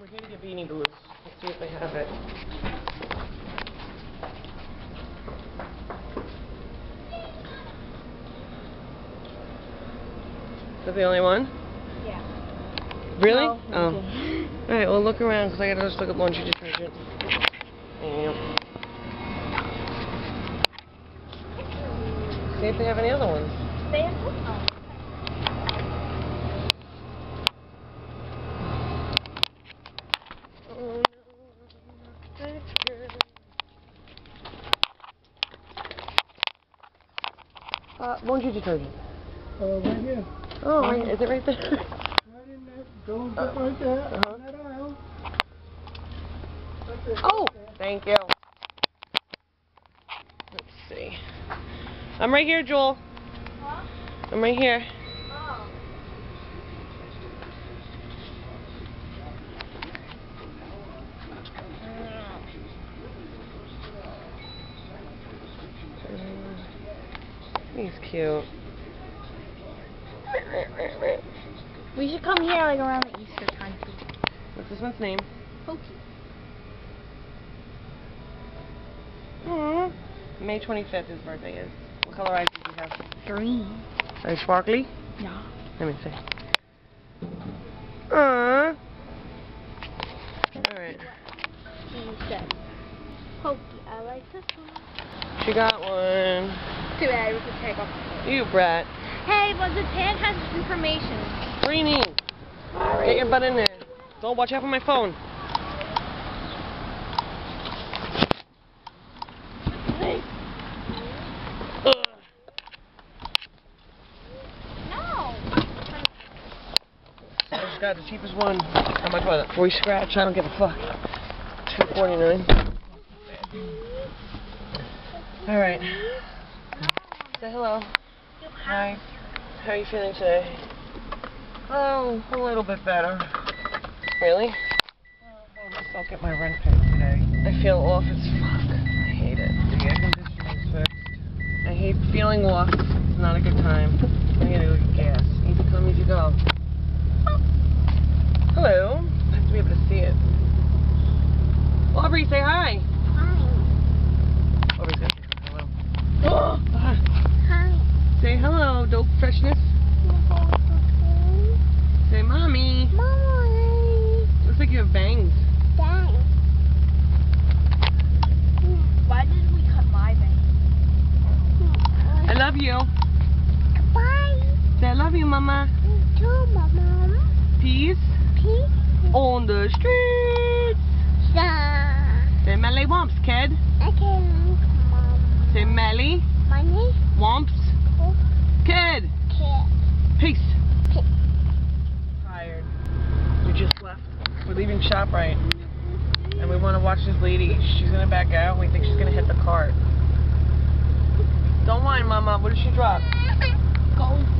We're going to get Beanie Boos. Let's see if they have it. Is that the only one? Yeah. Really? No, oh. okay. Alright, well look around because I gotta just look at laundry detergent. Yeah. See if they have any other ones. They have Uh, laundry detergent. Uh, right here. Oh, right, is it right there? Right in that, go just right there, Uh-huh. on that aisle. It, Oh, right there. thank you. Let's see. I'm right here, Joel. Huh? I'm right here. Oh. He's cute. We should come here like around the Easter time too. What's this one's name? Pokey. Aww. May 25th his birthday is. What color eyes does he have? Green. Are they sparkly? Yeah. Let me see. Aww. Alright. Pokey, I like this one. She got one. Too bad we could take off. You brat. Hey, but the tag has information. Greenie. Get your butt in there. Don't watch out for my phone. Ugh. No. I just got the cheapest one on my toilet. Before you scratch, I don't give a fuck. Two forty nine. Alright. Say hello. Hi. How are you feeling today? Oh, a little bit better. Really? I guess I'll get my rent paid today. I feel off as fuck. I hate it. The air conditioning's fixed. I hate feeling off. It's not a good time. I gotta go get gas. Easy come, easy go. Hello. I have to be able to see it. Aubrey, say hi. Aubrey's gonna say hello. Ah, Hi. say hello, dope freshness. Say mommy. Looks like you have bangs. Why did we cut my bang? I love you. Say I you, mama. Peace on the streets. Say Melly Wumps, kid. Say Melly Wumps, kid. Peace. Tired. We just left. We're leaving ShopRite. And we want to watch this lady. She's going to back out. We think she's going to hit the cart. Don't whine, Mama. What did she drop? Goldfish.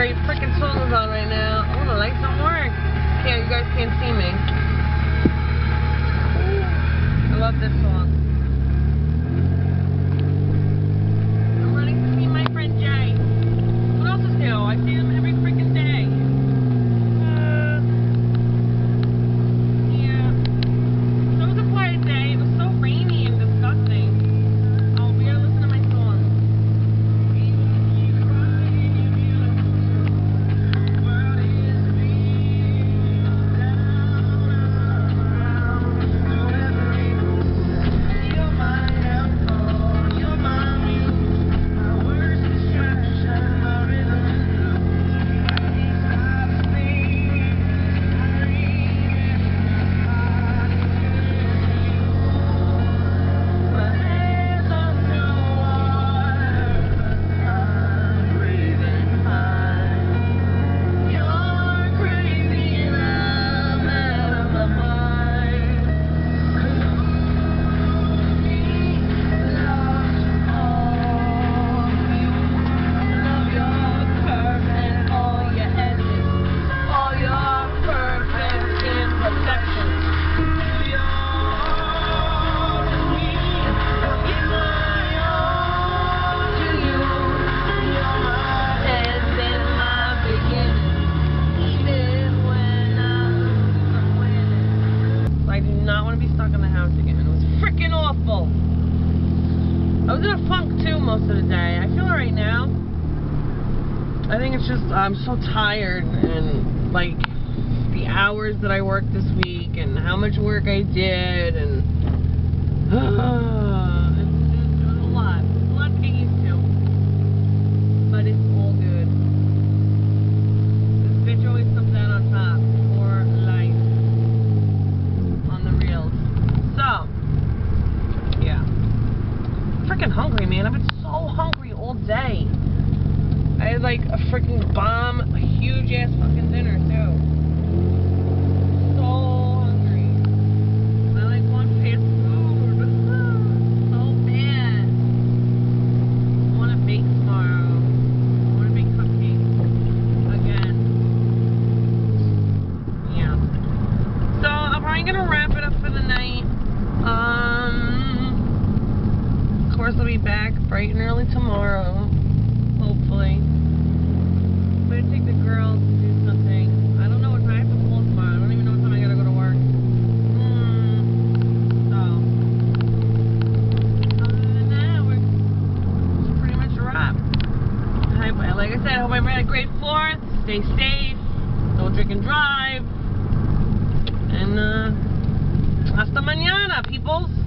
great freaking songs on right now. Oh, the lights don't work. Okay, you guys can't see me. I love this song. Day. I feel alright now. I think it's just I'm so tired and like the hours that I worked this week and how much work I did and it's, it's, it's a lot. It's a lot to get used to. But it's all good. This bitch always comes out on top for life on the reels. So, yeah. Freaking hungry, man. I've been so hungry all day. Like a freaking bomb, a huge ass fucking dinner too. So hungry. I like want fast food. Oh, so bad. Want to bake tomorrow. Want to make cupcakes again. Yeah. So I'm probably gonna wrap it up for the night. Um, of course I'll be back bright and early tomorrow. Hopefully. I'm gonna take the girls to do something. I don't know what time I have to pull tomorrow. I don't even know what time I gotta go to work. Mm, so. Other we're pretty much a like I said, I hope everybody had a great fourth. Stay safe. Don't drink and drive. And uh, hasta mañana, peoples.